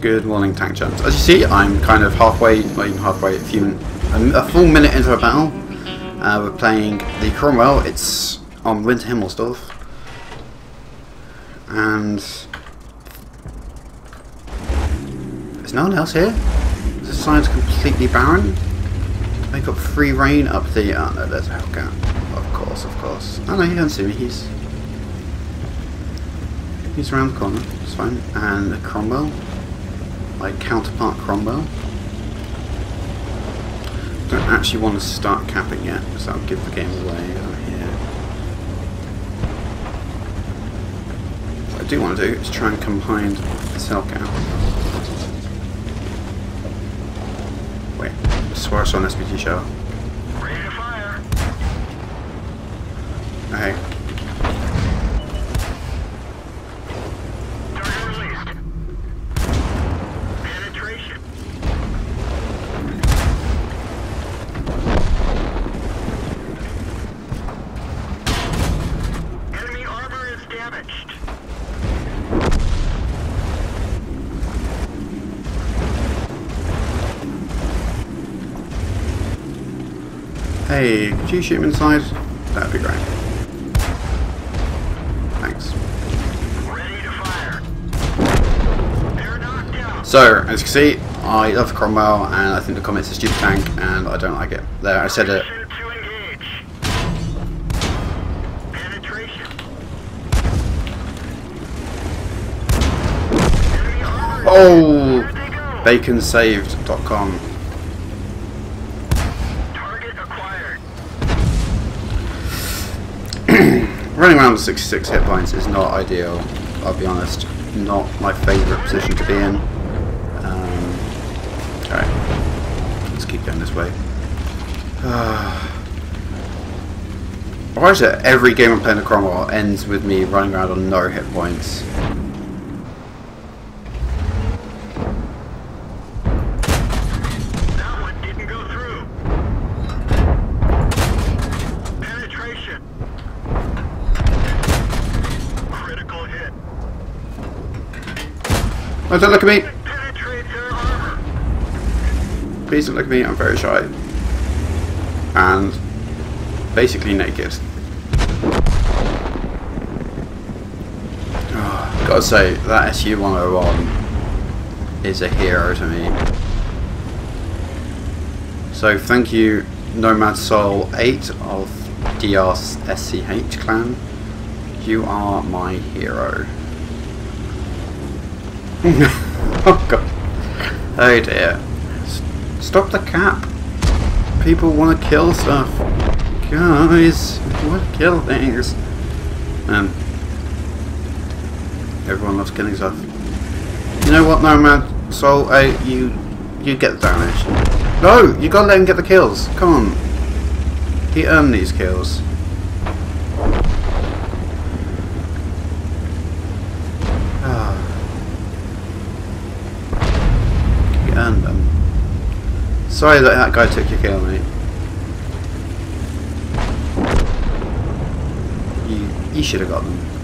Good morning, tank champs. As you see, I'm kind of halfway, not even halfway, a few, a, full minute into a battle. Uh, we're playing the Cromwell. It's on Winter Himmelsdorf, and is no one else here? The sign's completely barren. They've got free reign up the. Oh no, there's a Hellcat. Of course, of course. Oh no, he doesn't see me. He's he's around the corner. It's fine. And the Cromwell my counterpart Cromwell. Don't actually want to start capping yet, because that'll give the game away uh, over here. What I do want to do is try and come behind the Hellcat. Wait, I swear I saw an SPT show. Ready to fire. Okay. Damaged. Hey, could you shoot him inside? That'd be great. Thanks. Ready to fire. They're knocked out. So, as you can see, I love Cromwell, and I think the Comet's a stupid tank, and I don't like it. There, I said it. Oh! Baconsaved.com. Running around with 66 hit points is not ideal, I'll be honest. Not my favourite position to be in. Um, okay. Let's keep going this way. Why is it every game I'm playing the Cromwell ends with me running around on no hit points? Oh, don't look at me! Penetrate their armor. Please don't look at me, I'm very shy. And basically naked. Oh, gotta say, that SU-101 is a hero to me. So thank you Nomad Soul 8 of DRSCH clan. You are my hero. Oh god. Oh dear. Stop the cap. People want to kill stuff. Guys, want to kill things. Man. Everyone loves killing stuff. You know what, Nomad Soul 8, you you get the damage. No, you gotta let him get the kills. Come on. He earned these kills. Ah. He earned them. Sorry that that guy took your kill, mate. You you should have got them.